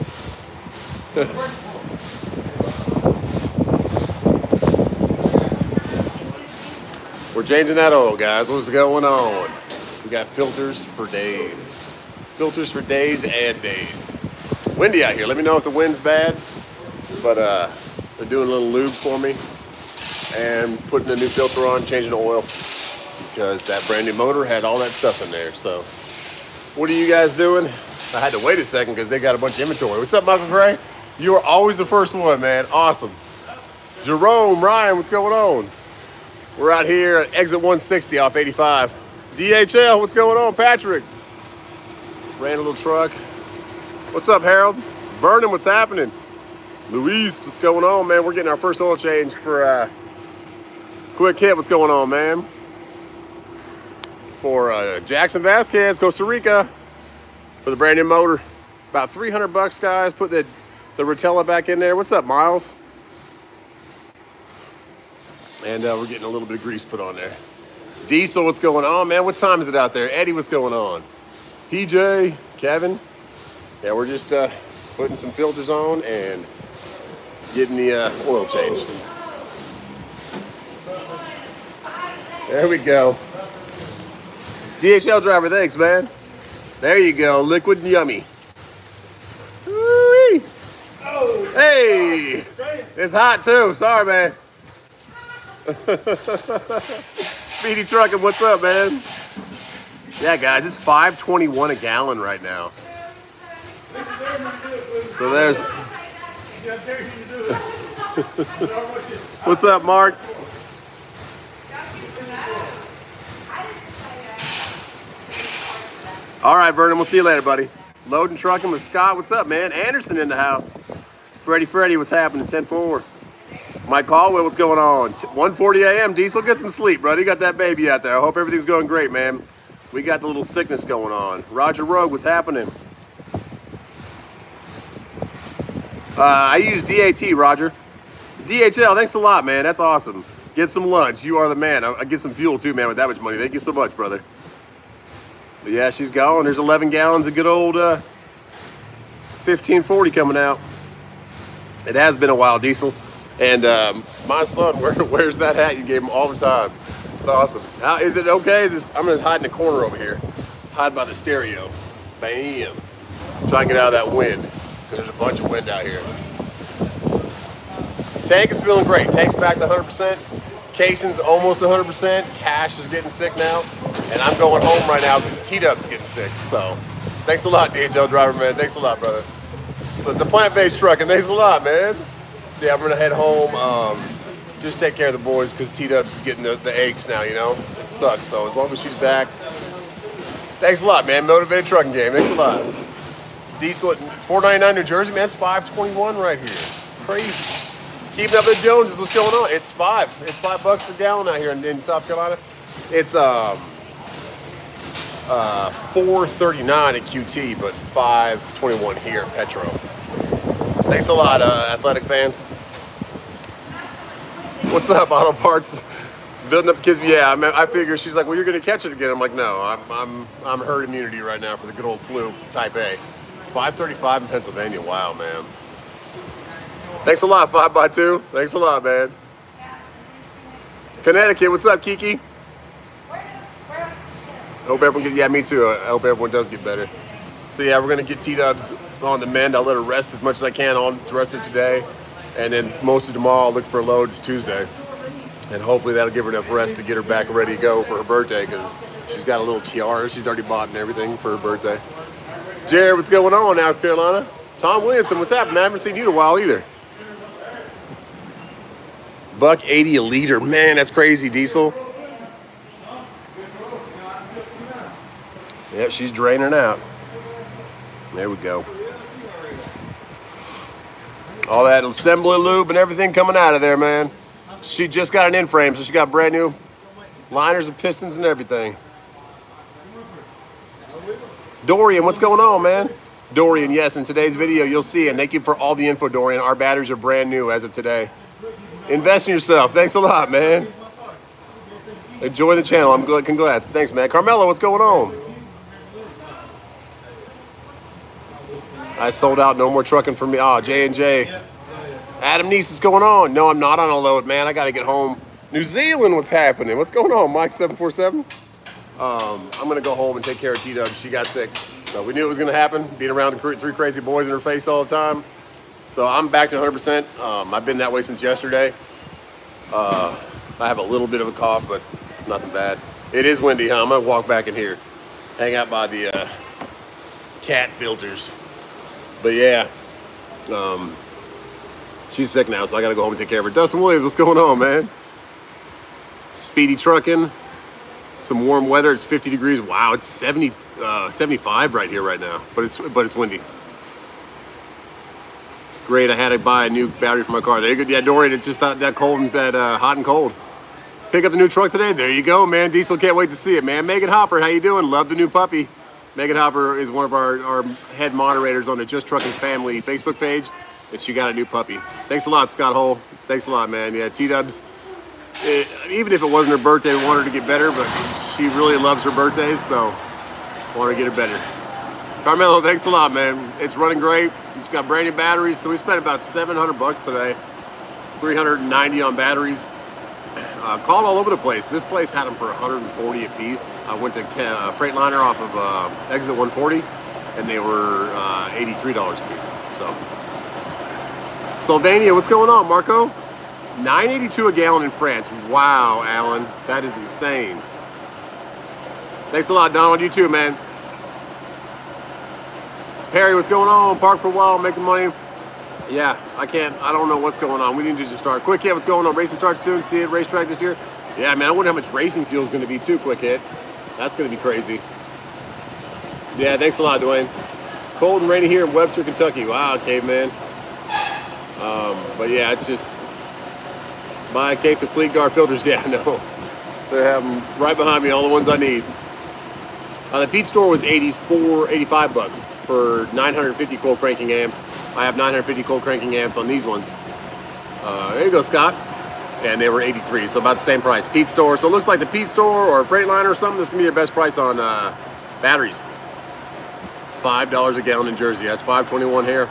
We're changing that oil, guys. What's going on? We got filters for days. Filters for days and days. Windy out here. Let me know if the wind's bad. But uh, they're doing a little lube for me and putting a new filter on, changing the oil because that brand new motor had all that stuff in there. So, what are you guys doing? I had to wait a second because they got a bunch of inventory. What's up, Michael Gray? You are always the first one, man. Awesome. Jerome, Ryan, what's going on? We're out here at exit 160 off 85. DHL, what's going on? Patrick. Ran a little truck. What's up, Harold? Vernon, what's happening? Luis, what's going on, man? We're getting our first oil change for uh, Quick Hit. What's going on, man? For uh, Jackson Vasquez, Costa Rica, for the brand new motor. About 300 bucks, guys. Put the, the Rotella back in there. What's up, Miles? And uh, we're getting a little bit of grease put on there. Diesel, what's going on, man? What time is it out there? Eddie, what's going on? PJ, Kevin. Yeah, we're just uh, putting some filters on and getting the uh, oil changed. There we go. DHL driver, thanks, man. There you go, liquid and yummy. Woo-wee. Hey, it's hot too. Sorry, man. Speedy Trucking, what's up, man? Yeah, guys, it's 5.21 a gallon right now. So there's. what's up, Mark? All right, Vernon, we'll see you later, buddy. Loading trucking with Scott. What's up, man? Anderson in the house. Freddie Freddy, what's happening? 10-4. Mike Caldwell, what's going on? 1.40 a.m. Diesel, get some sleep, brother. You got that baby out there. I hope everything's going great, man. We got the little sickness going on. Roger Rogue, what's happening? Uh, I use DAT, Roger. DHL, thanks a lot, man. That's awesome. Get some lunch. You are the man. I get some fuel too, man, with that much money. Thank you so much, brother. But yeah, she's gone. There's 11 gallons of good old uh, 1540 coming out. It has been a while, Diesel. And um, my son where, wears that hat you gave him all the time. It's awesome. Is it okay? Is this, I'm gonna hide in the corner over here. Hide by the stereo. Bam. Try and get out of that wind. Because there's a bunch of wind out here. Tank is feeling great. Tank's back to 100%. Casing's almost 100%. Cash is getting sick now. And I'm going home right now because T-Dub's getting sick. So thanks a lot, DHL driver, man. Thanks a lot, brother. The plant-based trucking, thanks a lot, man. See, I'm gonna head home. Um, just take care of the boys because T-Dub's getting the, the aches now, you know? It sucks. So as long as she's back, thanks a lot, man. Motivated trucking game. Thanks a lot. Diesel at 499 New Jersey, man. It's 521 right here. Crazy. Keeping up the Joneses. What's going on? It's five. It's five bucks a gallon out here in, in South Carolina. It's um uh 439 at QT, but 521 here at Petro. Thanks a lot, uh, athletic fans. What's up, auto parts? Building up the kids. Yeah, I, mean, I figure she's like, well, you're gonna catch it again. I'm like, no, I'm I'm I'm herd immunity right now for the good old flu, type A. 535 in Pennsylvania. Wow, man. Thanks a lot, five by two. Thanks a lot, man. Connecticut, what's up, Kiki? Hope everyone gets, yeah, me too. I hope everyone does get better. So yeah, we're gonna get T-Dubs on the mend. I'll let her rest as much as I can on the rest of today. And then most of tomorrow, I'll look for. It's Tuesday. And hopefully that'll give her enough rest to get her back ready to go for her birthday because she's got a little tiara she's already bought and everything for her birthday. Jared, what's going on, North Carolina? Tom Williamson, what's happening? I haven't seen you in a while either. Buck 80 a liter. Man, that's crazy, Diesel. Yep, she's draining out. There we go. All that assembly lube and everything coming out of there, man. She just got an in-frame, so she got brand new liners and pistons and everything. Dorian, what's going on, man? Dorian, yes, in today's video, you'll see, and thank you for all the info, Dorian. Our batteries are brand new as of today. Invest in yourself. Thanks a lot, man. Enjoy the channel. I'm good. Congrats. Thanks, man. Carmelo, what's going on? I sold out. No more trucking for me. Oh, J and J. Adam Neese is going on. No, I'm not on a load, man. I got to get home. New Zealand, what's happening? What's going on, Mike seven four seven? Um, I'm gonna go home and take care of T Dub. She got sick, so we knew it was gonna happen. Being around three crazy boys in her face all the time. So I'm back to 100%. Um, I've been that way since yesterday. Uh, I have a little bit of a cough, but nothing bad. It is windy, huh? I'm gonna walk back in here, hang out by the uh, cat filters. But yeah, um, she's sick now, so I gotta go home and take care of her. Dustin Williams, what's going on, man? Speedy trucking, some warm weather. It's 50 degrees. Wow, it's 70, uh, 75 right here right now, but it's but it's windy. Great, I had to buy a new battery for my car. There you go. Yeah, Dorian, it's just that, that cold and that uh, hot and cold. Pick up the new truck today. There you go, man. Diesel can't wait to see it, man. Megan Hopper, how you doing? Love the new puppy. Megan Hopper is one of our, our head moderators on the Just Trucking Family Facebook page, and she got a new puppy. Thanks a lot, Scott Hole. Thanks a lot, man. Yeah, T-Dubs, eh, even if it wasn't her birthday, we want her to get better, but she really loves her birthdays, so want her to get it better. Carmelo, thanks a lot, man. It's running great. It's got brand new batteries, so we spent about 700 bucks today. 390 on batteries. Uh, called all over the place. This place had them for 140 a piece. I went to uh, Freightliner off of uh, exit 140, and they were uh, $83 a piece. So, Slovenia, what's going on, Marco? 982 a gallon in France. Wow, Alan, that is insane. Thanks a lot, Donald. You too, man. Perry, what's going on? Park for a while, making money. Yeah, I can't, I don't know what's going on. We need to just start. Quick hit, what's going on? Racing starts soon. See it, racetrack this year. Yeah, man, I wonder how much racing fuel is going to be too, quick hit. That's going to be crazy. Yeah, thanks a lot, Dwayne. Cold and rainy here in Webster, Kentucky. Wow, caveman. Um, but yeah, it's just, my case of Fleetguard filters. Yeah, no. They have them right behind me, all the ones I need. Uh, the Pete store was 84, 85 bucks for 950 cold cranking amps. I have 950 cold cranking amps on these ones. Uh, there you go, Scott. And they were 83, so about the same price. Pete store. So it looks like the Pete store or Freightliner or something. This can be your best price on uh, batteries. Five dollars a gallon in Jersey. That's 521 here.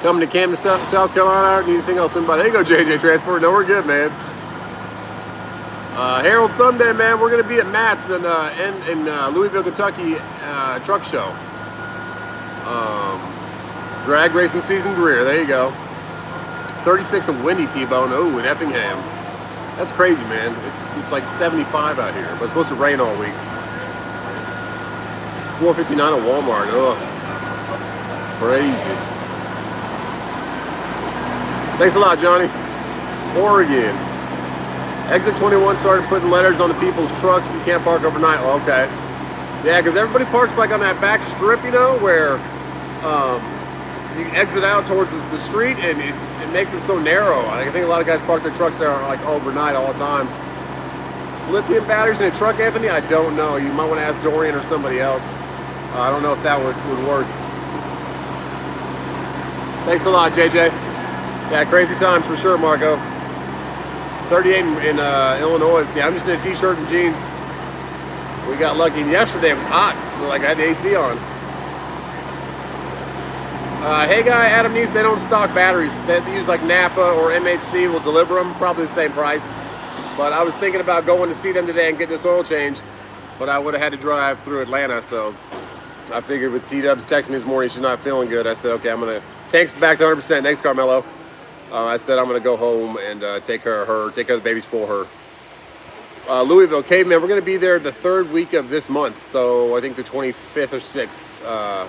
Coming to Camden, South Carolina. I don't Need anything else? Somebody. There you go, JJ Transport. No, we're good, man. Uh, Harold Sunday, man, we're going to be at MATS in, uh, in, in uh, Louisville, Kentucky uh, truck show. Um, drag racing season Greer, there you go. 36 and windy T-bone, oh, in Effingham. That's crazy, man. It's, it's like 75 out here, but it's supposed to rain all week. 459 at Walmart, oh, crazy. Thanks a lot, Johnny. Oregon. Exit 21 started putting letters on the people's trucks. You can't park overnight. Oh, okay. Yeah, because everybody parks like on that back strip, you know, where um, you exit out towards the street, and it's it makes it so narrow. I think a lot of guys park their trucks there like overnight all the time. Lithium batteries in a truck, Anthony? I don't know. You might want to ask Dorian or somebody else. Uh, I don't know if that would, would work. Thanks a lot, JJ. Yeah, crazy times for sure, Marco. 38 in, uh, Illinois. Yeah, I'm just in a t-shirt and jeans. We got lucky. And yesterday it was hot. Like I had the AC on. Uh, hey guy, Adam Neese, they don't stock batteries. They, they use like Napa or MHC will deliver them, probably the same price. But I was thinking about going to see them today and get this oil change, but I would have had to drive through Atlanta, so I figured with T-Dubs texting me this morning she's not feeling good, I said, okay, I'm gonna, tanks back to 100%. Thanks, Carmelo. Uh, I said I'm going to go home and uh, take care of her, take care of the babies for her. Uh, Louisville Caveman, we're going to be there the third week of this month, so I think the 25th or 6th. Uh,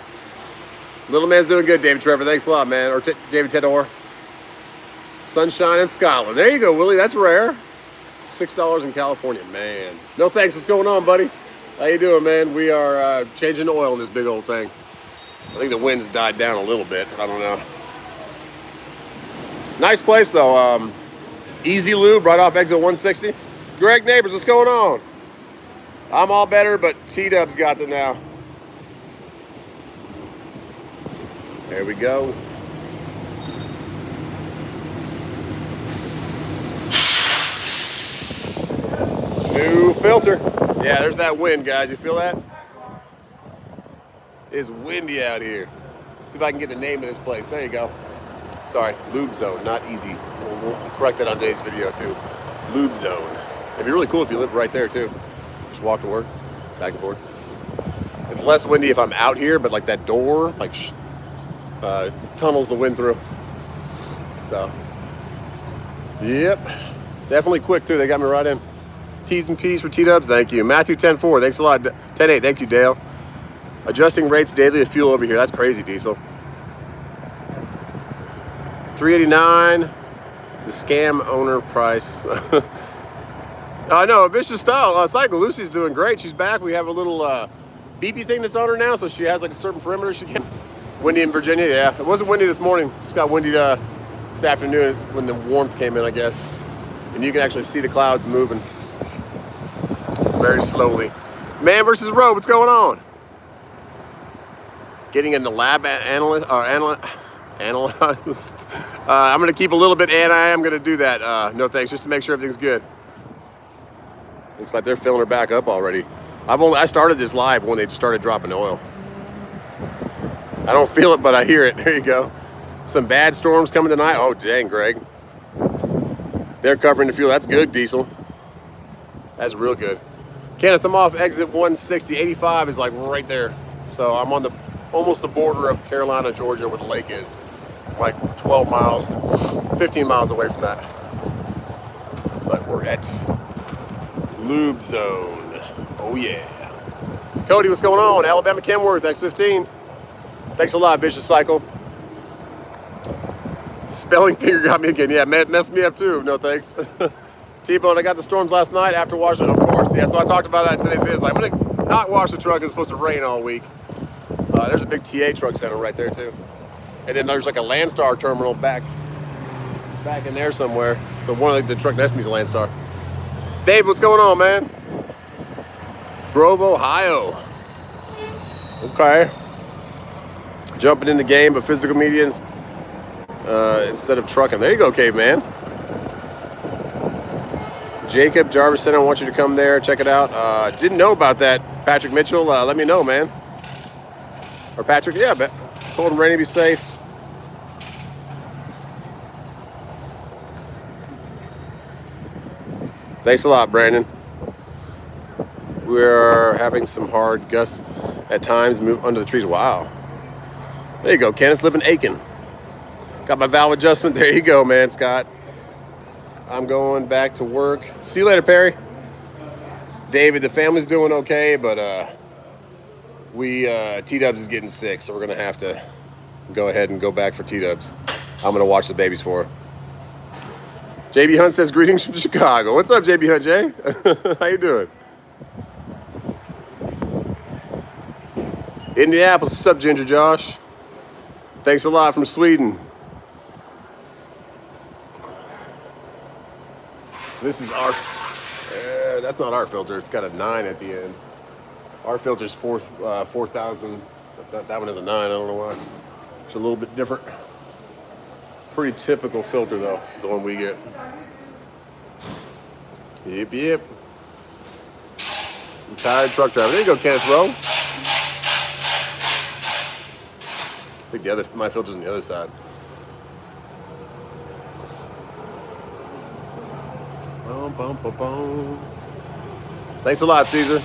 little man's doing good, David Trevor. Thanks a lot, man. Or David Tedor. Sunshine in Scotland. There you go, Willie. That's rare. $6 in California, man. No thanks. What's going on, buddy? How you doing, man? We are uh, changing the oil in this big old thing. I think the wind's died down a little bit. I don't know. Nice place though. Um, easy lube right off exit 160. Greg Neighbors, what's going on? I'm all better, but T-Dub's got it now. There we go. New filter. Yeah, there's that wind, guys. You feel that? It's windy out here. See if I can get the name of this place. There you go. Sorry, Lube Zone, not easy. We'll, we'll correct that on today's video too. Lube Zone. It'd be really cool if you lived right there too. Just walk to work, back and forth. It's less windy if I'm out here, but like that door, like uh, tunnels the wind through. So, yep, definitely quick too. They got me right in. T's and P's for T-dubs, thank you. Matthew 10-4, thanks a lot. 10-8, thank you, Dale. Adjusting rates daily of fuel over here. That's crazy, Diesel. 389 the scam owner price. I know, Vicious Style uh, Cycle. Lucy's doing great. She's back. We have a little uh, beepy thing that's on her now, so she has like a certain perimeter she can. Windy in Virginia, yeah. It wasn't windy this morning. It's got windy uh, this afternoon when the warmth came in, I guess. And you can actually see the clouds moving very slowly. Man versus road, what's going on? Getting in the lab analyst or analyst analyst. Uh, I'm gonna keep a little bit and I am gonna do that. Uh, no thanks, just to make sure everything's good. Looks like they're filling her back up already. I've only I started this live when they started dropping oil. I don't feel it, but I hear it. There you go. Some bad storms coming tonight. Oh dang, Greg. They're covering the fuel. That's good, diesel. That's real good. Kenneth, I'm off exit 160. 85 is like right there. So I'm on the almost the border of Carolina, Georgia, where the lake is. Like 12 miles, 15 miles away from that. But we're at Lube Zone. Oh yeah. Cody, what's going on? Alabama Kenworth, X15. Thanks a lot, Vicious Cycle. Spelling finger got me again. Yeah, messed me up too. No thanks. T-Bone, I got the storms last night after washing, of course. Yeah, so I talked about that in today's video. Like, I'm gonna not wash the truck. It's supposed to rain all week. Uh, there's a big TA truck center right there too. And then there's like a Landstar terminal back back in there somewhere. So one of the, the truck next to me is a Landstar. Dave, what's going on, man? Grove, Ohio. Okay. Jumping in the game, but physical medians uh, instead of trucking. There you go, caveman. Jacob Jarvis I want you to come there, check it out. Uh, didn't know about that, Patrick Mitchell. Uh, let me know, man. Or Patrick, yeah, but told him Rainy be safe. Thanks a lot, Brandon. We're having some hard gusts at times, move under the trees. Wow. There you go, Kenneth, living Aiken. Got my valve adjustment. There you go, man, Scott. I'm going back to work. See you later, Perry. David, the family's doing okay, but uh, we uh, T-Dubs is getting sick, so we're gonna have to go ahead and go back for T-Dubs. I'm gonna watch the babies for her. JB Hunt says greetings from Chicago. What's up, JB Hunt, Jay? How you doing? Indianapolis, what's up, Ginger Josh? Thanks a lot from Sweden. This is our, uh, that's not our filter. It's got a nine at the end. Our filter's four uh, 4,000. That, that one has a nine. I don't know why. It's a little bit different. Pretty typical filter though, the one we get. Yep, yep. Retired truck driver. There you go, Kenneth Rowe. I think the other my filter's on the other side. Boom, boom, boom, boom. Thanks a lot, Caesar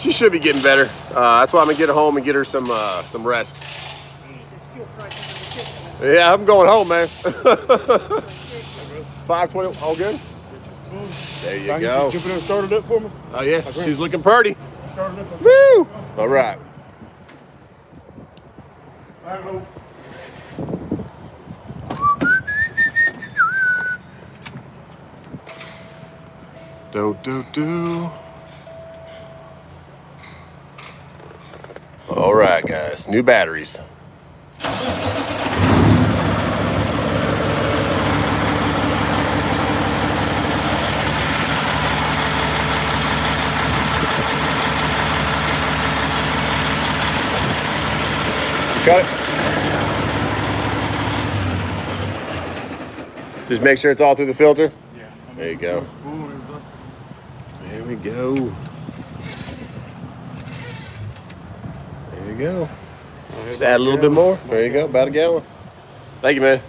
she should be getting better. Uh, that's why I'm gonna get home and get her some uh, some rest. Yeah, I'm going home, man. 520, all good? There you go. Jump in and start it up for me? Oh, yeah, she's looking pretty. Woo! All right. Do, do, do. All right, guys, new batteries. Cut it. Just make sure it's all through the filter? Yeah. There you go. There we go. There you go. Just add a little bit more. There you go, about a gallon. Thank you, man.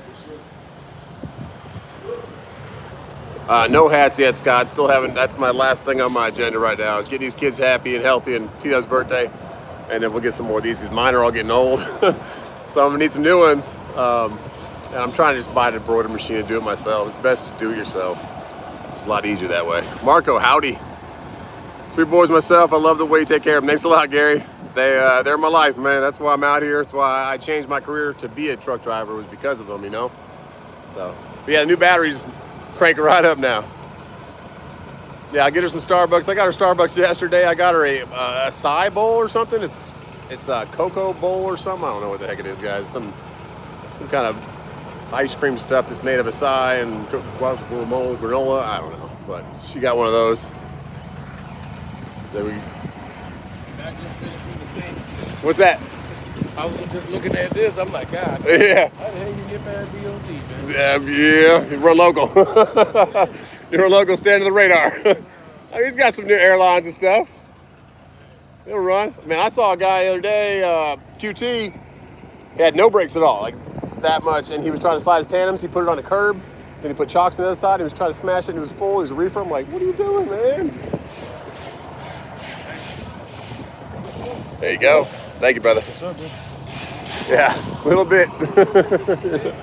Uh, no hats yet, Scott. Still haven't. That's my last thing on my agenda right now. Get these kids happy and healthy and Tito's birthday, and then we'll get some more of these because mine are all getting old. so I'm gonna need some new ones. Um, and I'm trying to just buy the embroidery machine and do it myself. It's best to do it yourself. It's a lot easier that way. Marco, howdy. Three boys myself. I love the way you take care of them. Thanks a lot, Gary. They, uh, they're my life, man. That's why I'm out here. That's why I changed my career to be a truck driver was because of them, you know? So, but yeah, new batteries cranking right up now. Yeah, I get her some Starbucks. I got her Starbucks yesterday. I got her a, uh, acai bowl or something. It's it's a cocoa bowl or something. I don't know what the heck it is, guys. Some some kind of ice cream stuff that's made of acai and granola. granola. I don't know, but she got one of those. There we. What's that? I was just looking at this. I'm like, God. Yeah. How the hell you get past DOT, man? Yeah, yeah. We're local. You're a local. Stand to the radar. He's got some new airlines and stuff. He'll run. I mean, I saw a guy the other day, uh, QT. He had no brakes at all, like that much, and he was trying to slide his tandems. He put it on the curb. Then he put chocks on the other side. He was trying to smash it. And he was full. He was a reefer. I'm like, what are you doing, man? There you go. Thank you, brother. What's up. Yeah, a little bit. the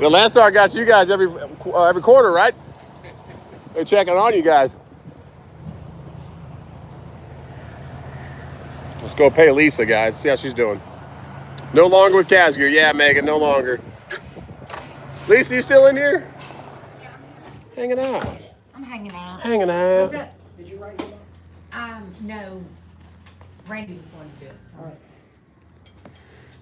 Landstar got you guys every uh, every quarter, right? They're checking on you guys. Let's go pay Lisa, guys. See how she's doing. No longer with Casgear. Yeah, Megan, no longer. Lisa, you still in here? Hanging out. I'm hanging out. Hanging out. up? Did you write it Um, no. Randy's going to do it. All right.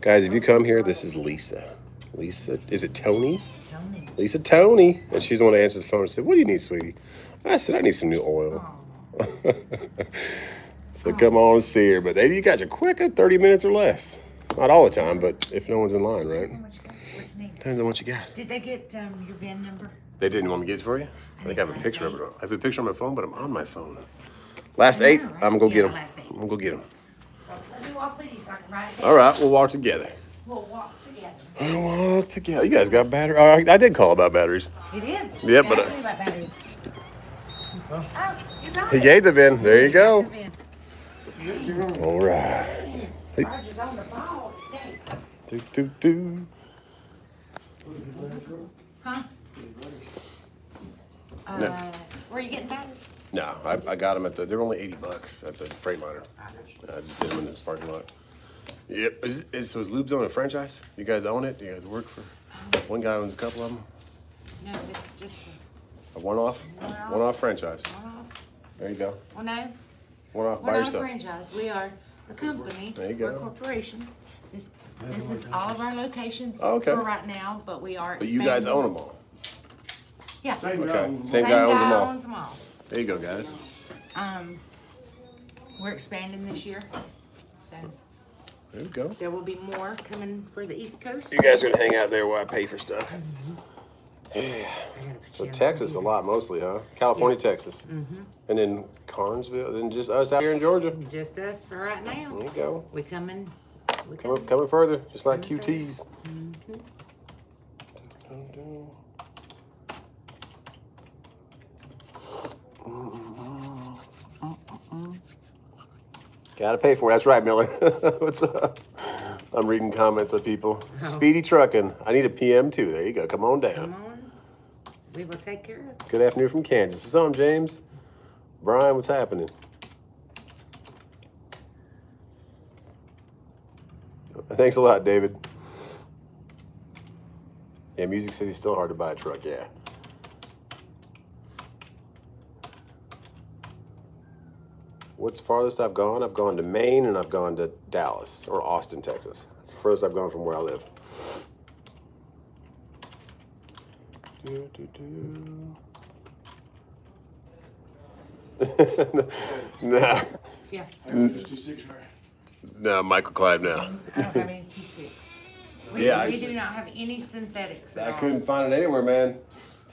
Guys, if you come here, this is Lisa. Lisa, is it Tony? Tony. Lisa Tony. And she's the one to answer the phone and said, What do you need, sweetie? I said, I need some new oil. so come on and see her. But they, you guys are quick at 30 minutes or less. Not all the time, but if no one's in line, right? How much you got? What you need? Depends on what you got. Did they get um, your VIN number? They didn't want me to get it for you? I think I have a picture of it. I have a picture on my phone, but I'm on my phone. Last eight, right? I'm gonna go get them. I'm gonna go get them. Well, let me walk with you so I can write. All right, we'll walk together. We'll walk together. We'll walk together. You guys got battery? Oh, I, I did call about batteries. You did? Yeah, but, uh, me about batteries. Oh, He it. gave the VIN. There you go. VIN. All right. Hey. The. Do, do, do. Huh? Uh, where are you getting batteries? No, I, I got them at the. They're only eighty bucks at the Freightliner. I just did them in the parking lot. Yep. Is, is so is Lube Zone a franchise? You guys own it? You guys work for? One guy owns a couple of them. No, it's just A one-off, One-off. one-off franchise. one-off. There you go. Well, no, One-off we're by not a franchise. We are a company. There you We're go. a corporation. This, this is all of our locations Oh, okay. for right now, but we are. But you guys own them all. Yeah. Same Okay. guy. Same Same guy owns them guy all. owns them all. There you go, guys. Um, we're expanding this year, so There you go. there will be more coming for the East Coast. You guys are gonna hang out there while I pay for stuff. Mm-hmm. Yeah. I gotta So Texas a lot mostly, huh? California, Texas, mm-hmm. and then Carnesville, then just us out here in Georgia. Just us for right now. There you go. We coming. We Coming, coming. coming further, just like QTs. Mm-hmm. Gotta pay for it. That's right, Miller. What's up? I'm reading comments of people. Oh. Speedy trucking. I need a PM too. There you go. Come on Come down. on. We will take care of it. Good afternoon from Kansas. What's on, James? Brian, what's happening? Thanks a lot, David. Yeah, Music City's still hard to buy a truck, yeah. What's the farthest I've gone? I've gone to Maine and I've gone to Dallas or Austin, Texas. That's the furthest I've gone from where I live. Do, do, do. nah, Yeah. No, Michael Clive now. I don't have any T6. We, Yeah, we do not have any synthetics I all. couldn't find it anywhere, man.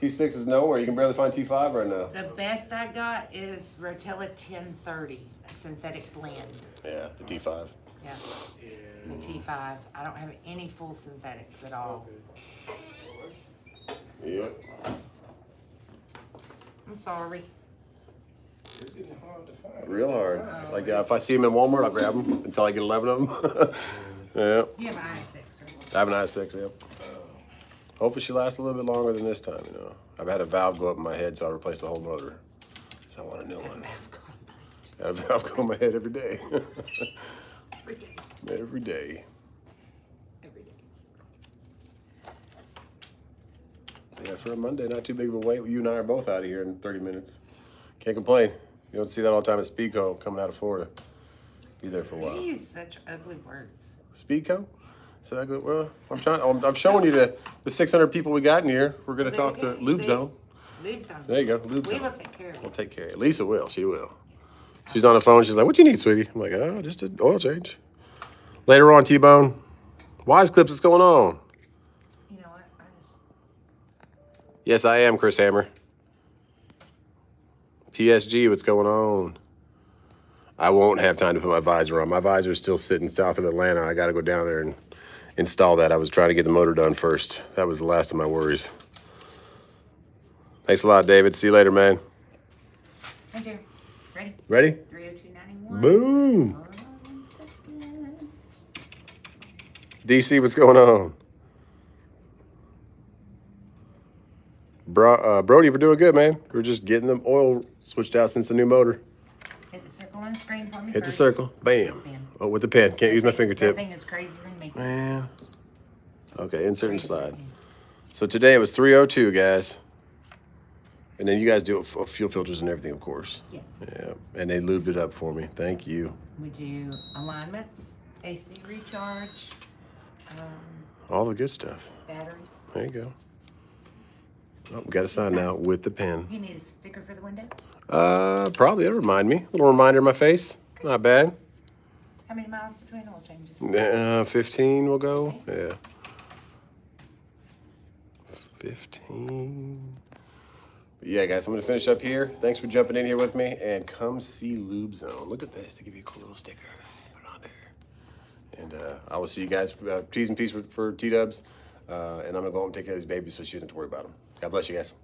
T6 is nowhere. You can barely find T5 right now. The best I got is Rotella 1030, a synthetic blend. Yeah, the T5. Yeah, Yeah. the T5. I don't have any full synthetics at all. Okay. Yep. I'm sorry. It's getting hard to find. Real hard. Like uh, if I see them in Walmart, I'll grab them until I get 11 of them. yeah. You have an i6, right? I have an i6, yep. Hopefully she lasts a little bit longer than this time, you know. I've had a valve go up in my head, so I replaced the whole motor. So I want a new one. Got a valve go in my head every day. Every day. every day. Every day. Yeah, for a Monday, not too big of a wait. You and I are both out of here in 30 minutes. Can't complain. You don't see that all the time at Speedco coming out of Florida. Be there for a while. You use such ugly words. Speedco? So I go, well, I'm trying. I'm, I'm showing you the, the 600 people we got in here. We're gonna talk to Lube Zone. Lube zone. There you go, Lube We Zone. will take care of We'll it. take care of it. Lisa will. She will. She's on the phone. She's like, "What you need, sweetie?" I'm like, "Oh, just an oil change." Later on, T-Bone. Wise clips. What's going on? You know what? I just, Yes, I am, Chris Hammer. PSG, what's going on? I won't have time to put my visor on. My visor is still sitting south of Atlanta. I got to go down there and install that. I was trying to get the motor done first. That was the last of my worries. Thanks a lot, David. See you later, man. right there. Ready? Ready? 30291. Boom. Hold on one second. DC, what's going on? Bro, uh, Brody, we're doing good, man. We're just getting the oil switched out since the new motor. Hit the circle on the screen for me Hit the circle. Bam. Pen. Oh, with the pen. Can't use my That fingertip. thing is me. Man. Okay, insert and slide. So today it was 302, guys. And then you guys do f- fuel filters and everything, of course. Yes. Yeah. And they lubed it up for me. Thank you. We do alignments, AC recharge, um, All the good stuff. batteries. There you go. Oh, we got a sign now with the pen. You need a sticker for the window? Uh, probably. That'll remind me. A little reminder in my face. Not bad. How many miles between oil changes? Uh, 15 will go. Yeah. 15. Yeah, guys, I'm going to finish up here. Thanks for jumping in here with me. And come see Lube Zone. Look at this. They give you a cool little sticker. Put it on there. And uh, I will see you guys. Uh, T's and P's for, for T Dubs. Uh, and I'm going to go home and take care of these babies so she doesn't have to worry about them. God bless you guys.